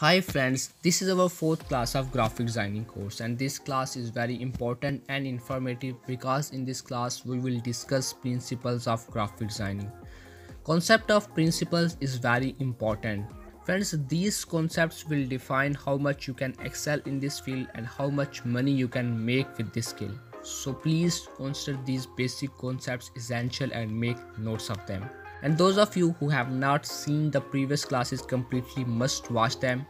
Hi friends, this is our fourth class of graphic designing course and this class is very important and informative because in this class we will discuss principles of graphic designing. Concept of principles is very important. Friends, these concepts will define how much you can excel in this field and how much money you can make with this skill. So please consider these basic concepts essential and make notes of them and those of you who have not seen the previous classes completely must watch them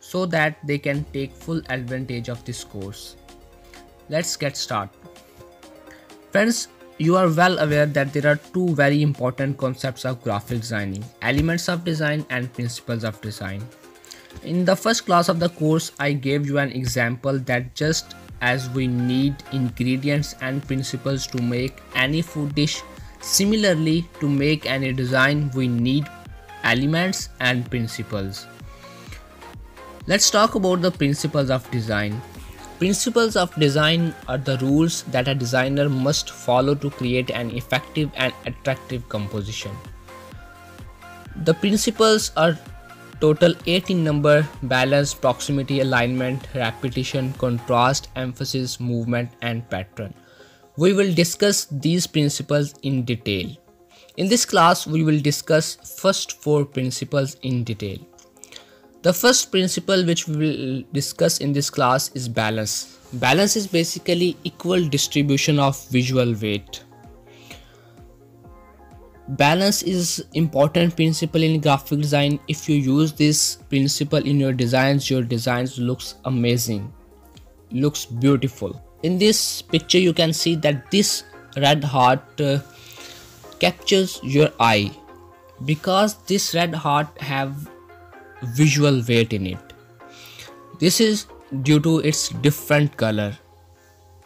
so that they can take full advantage of this course. Let's get started. Friends, you are well aware that there are two very important concepts of graphic designing, elements of design and principles of design. In the first class of the course, I gave you an example that just as we need ingredients and principles to make any food dish, Similarly, to make any design, we need elements and principles. Let's talk about the principles of design. Principles of design are the rules that a designer must follow to create an effective and attractive composition. The principles are total 8 in number balance, proximity, alignment, repetition, contrast, emphasis, movement, and pattern. We will discuss these principles in detail. In this class, we will discuss first four principles in detail. The first principle which we will discuss in this class is balance. Balance is basically equal distribution of visual weight. Balance is important principle in graphic design. If you use this principle in your designs, your designs looks amazing, looks beautiful in this picture you can see that this red heart uh, captures your eye. Because this red heart have visual weight in it. This is due to its different color.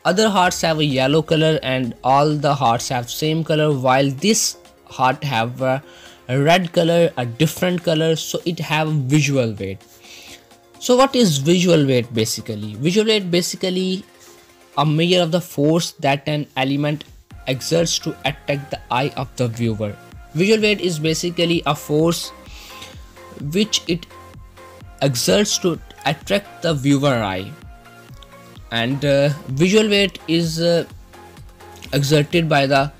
Other hearts have a yellow color and all the hearts have same color while this heart have a, red color a different color so it have visual weight. So what is visual weight basically? Visual weight basically a measure of the force that an element exerts to attract the eye of the viewer. Visual weight is basically a force which it exerts to attract the viewer eye. And uh, visual weight is uh, exerted by the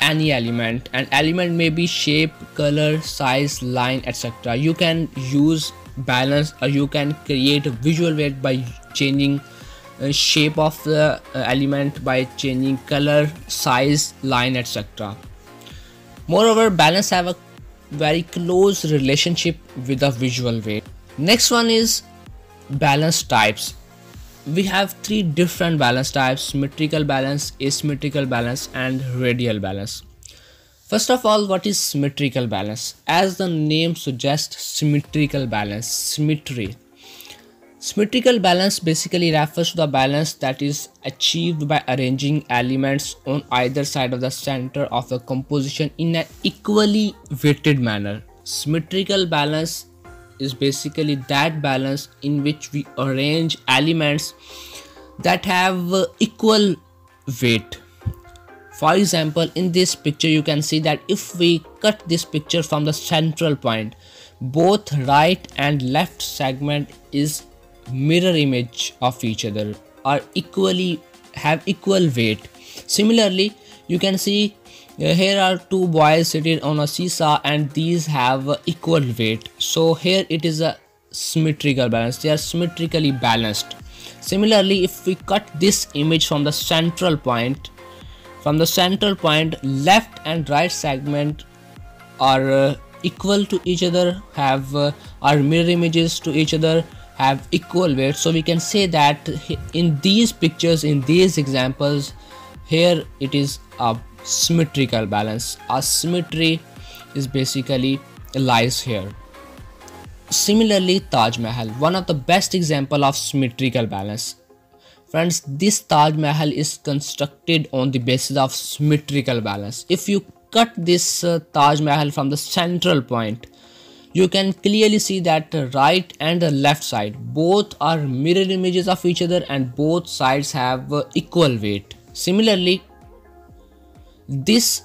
any element. An element may be shape color size line etc you can use balance or you can create a visual weight by changing shape of the uh, element by changing color size line etc moreover balance have a very close relationship with the visual weight next one is balance types. We have three different balance types symmetrical balance asymmetrical balance and radial balance. First of all what is symmetrical balance? As the name suggests symmetrical balance symmetry Symmetrical balance basically refers to the balance that is achieved by arranging elements on either side of the center of the composition in an equally weighted manner. Symmetrical balance is basically that balance in which we arrange elements that have equal weight. For example, in this picture you can see that if we cut this picture from the central point, both right and left segment is mirror image of each other are equally have equal weight. Similarly you can see uh, here are two boys sitting on a seesaw and these have equal weight. So here it is a symmetrical balance. They are symmetrically balanced. Similarly if we cut this image from the central point from the central point left and right segment are uh, equal to each other have uh, are mirror images to each other have equal weight. So we can say that in these pictures in these examples here it is a symmetrical balance. A symmetry is basically lies here. Similarly taj mahal one of the best example of symmetrical balance. Friends this taj mahal is constructed on the basis of symmetrical balance. If you cut this uh, taj mahal from the central point you can clearly see that the right and the left side both are mirror images of each other and both sides have uh, equal weight. Similarly, this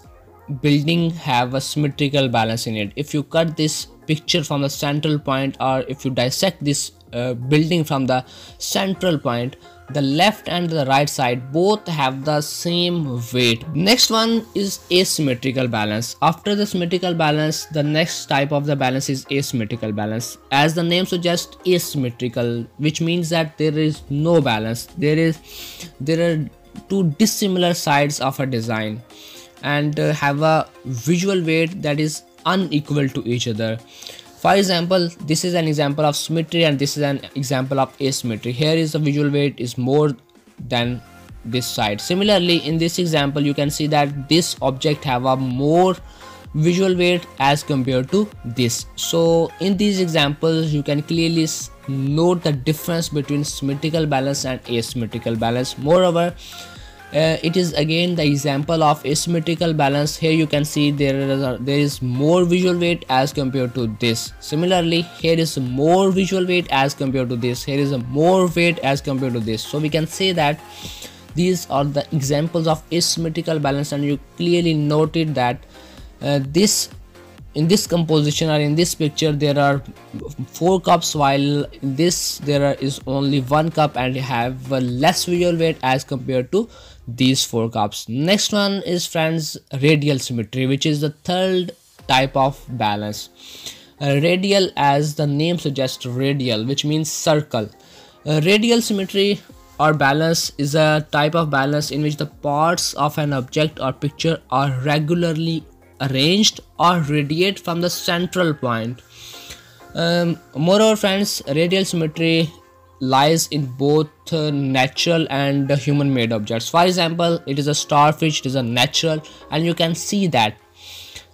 building have a symmetrical balance in it if you cut this picture from the central point or if you dissect this uh, building from the central point the left and the right side both have the same weight. Next one is asymmetrical balance. After the symmetrical balance the next type of the balance is asymmetrical balance. As the name suggests asymmetrical which means that there is no balance. There is there are two dissimilar sides of a design and uh, have a visual weight that is unequal to each other for example this is an example of symmetry and this is an example of asymmetry. Here is the visual weight is more than this side. Similarly in this example you can see that this object have a more visual weight as compared to this. So in these examples you can clearly note the difference between symmetrical balance and asymmetrical balance. Moreover uh, it is again the example of asymmetrical balance. Here you can see there is a, there is more visual weight as compared to this. Similarly here is more visual weight as compared to this. Here is a more weight as compared to this. So we can say that these are the examples of asymmetrical balance and you clearly noted that uh, this in this composition or in this picture there are four cups while in this there is only one cup and have less visual weight as compared to these four cups. Next one is friends radial symmetry which is the third type of balance. Uh, radial as the name suggests radial which means circle. Uh, radial symmetry or balance is a type of balance in which the parts of an object or picture are regularly arranged or radiate from the central point. Um, moreover friends radial symmetry lies in both uh, natural and uh, human made objects. For example it is a starfish it is a natural and you can see that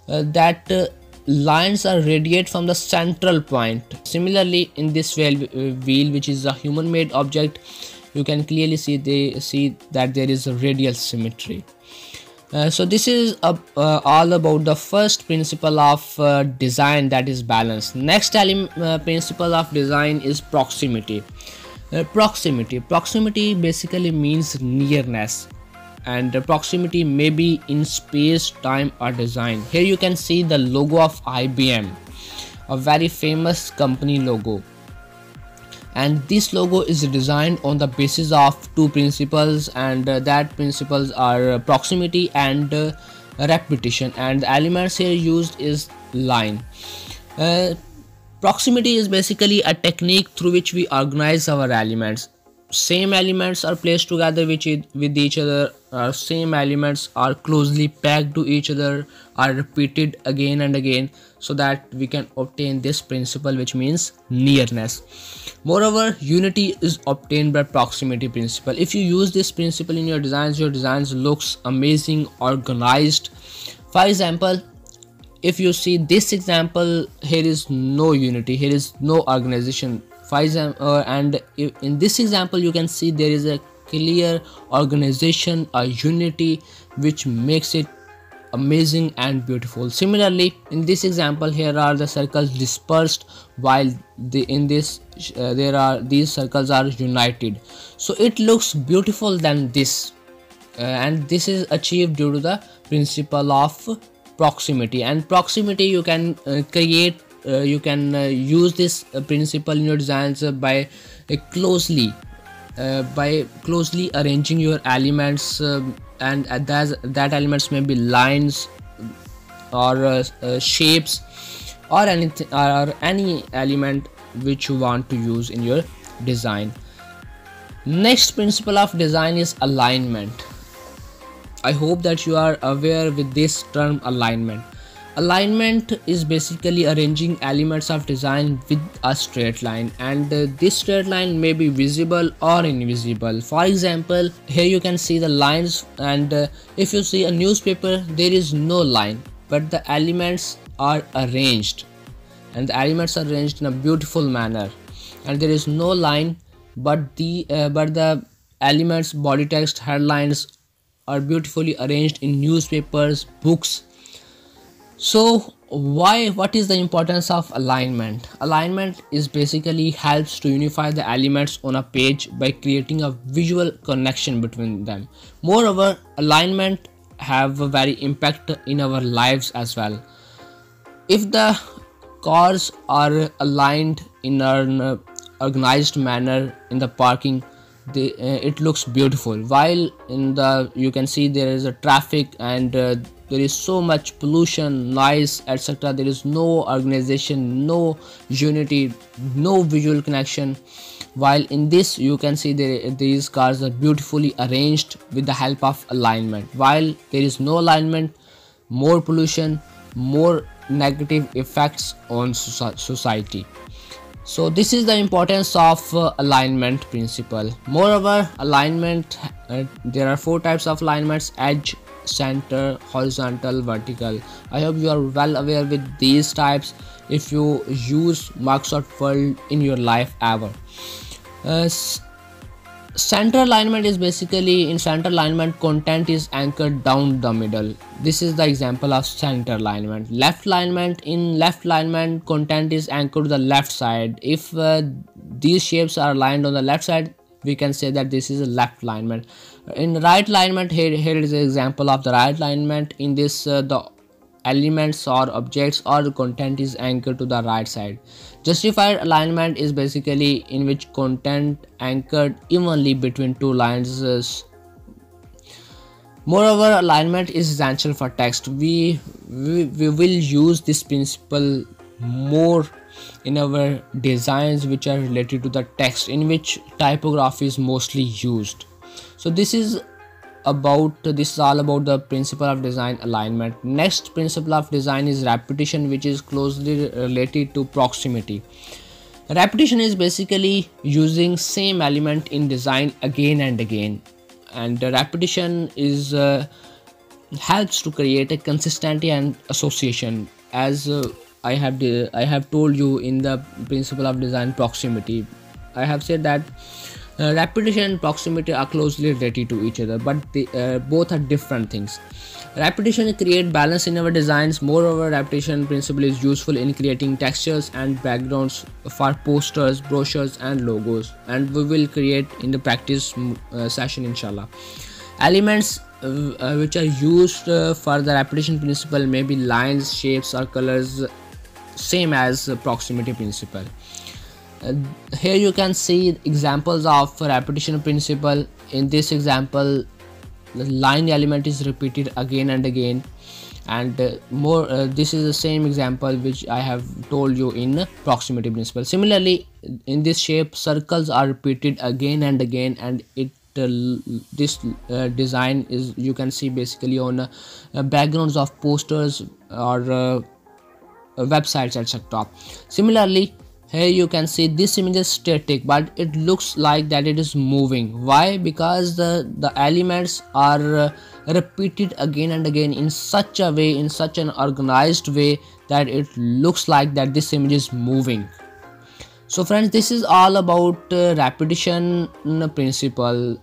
uh, that uh, lines are radiate from the central point. Similarly in this wheel, wheel which is a human made object you can clearly see they see that there is a radial symmetry uh, so this is uh, all about the first principle of uh, design that is balance. Next uh, principle of design is proximity. Proximity. Proximity basically means nearness. And proximity may be in space time or design. Here you can see the logo of IBM a very famous company logo and this logo is designed on the basis of two principles and uh, that principles are proximity and uh, repetition. And the elements here used is line. Uh, proximity is basically a technique through which we organize our elements same elements are placed together with, with each other same elements are closely packed to each other are repeated again and again so that we can obtain this principle which means nearness. Moreover unity is obtained by proximity principle. If you use this principle in your designs your designs looks amazing organized. For example if you see this example here is no unity here is no organization for example uh, and in this example you can see there is a clear organization a unity which makes it amazing and beautiful. Similarly in this example here are the circles dispersed while the in this uh, there are these circles are united. So it looks beautiful than this uh, and this is achieved due to the principle of proximity. And proximity you can uh, create you can uh, use this uh, principle in your designs by closely by closely arranging your elements um, and that that elements may be lines or shapes or anything or any element which you want to use in your design next principle of design is alignment I hope that you are aware with this term alignment. Alignment is basically arranging elements of design with a straight line and uh, this straight line may be visible or invisible. For example, here you can see the lines and uh, if you see a newspaper there is no line but the elements are arranged and the elements are arranged in a beautiful manner and there is no line but the uh, but the elements body text headlines are beautifully arranged in newspapers books so why what is the importance of alignment? Alignment is basically helps to unify the elements on a page by creating a visual connection between them. Moreover alignment have a very impact in our lives as well. If the cars are aligned in an organized manner in the parking they, uh, it looks beautiful. While in the you can see there is a traffic and uh, there is so much pollution noise etc there is no organization no unity no visual connection. While in this you can see there, these cars are beautifully arranged with the help of alignment. While there is no alignment more pollution more negative effects on society so this is the importance of uh, alignment principle. Moreover alignment uh, there are four types of alignments edge center horizontal vertical. I hope you are well aware with these types if you use microsoft word in your life ever. Uh, center alignment is basically in center alignment content is anchored down the middle. This is the example of center alignment. Left alignment in left alignment content is anchored to the left side. If uh, these shapes are aligned on the left side we can say that this is a left alignment. In right alignment here here is an example of the right alignment. In this uh, the elements or objects or content is anchored to the right side. Justified alignment is basically in which content anchored evenly between two lines moreover alignment is essential for text. We, we we will use this principle more in our designs which are related to the text in which typography is mostly used. So this is about this is all about the principle of design alignment. Next principle of design is repetition which is closely related to proximity. Repetition is basically using same element in design again and again. And the repetition is uh, helps to create a consistency and association. As uh, i have i have told you in the principle of design proximity. I have said that uh, repetition and proximity are closely related to each other but they uh, both are different things. Repetition create balance in our designs. Moreover repetition principle is useful in creating textures and backgrounds for posters brochures and logos. And we will create in the practice uh, session inshallah. Elements uh, uh, which are used uh, for the repetition principle may be lines shapes or colors same as proximity principle here you can see examples of repetition principle. In this example the line element is repeated again and again. And uh, more uh, this is the same example which i have told you in proximity principle. Similarly in this shape circles are repeated again and again and it uh, this uh, design is you can see basically on uh, backgrounds of posters or websites etc similarly here you can see this image is static but it looks like that it is moving. Why? Because the the elements are uh, repeated again and again in such a way in such an organized way that it looks like that this image is moving. So friends this is all about uh, repetition principle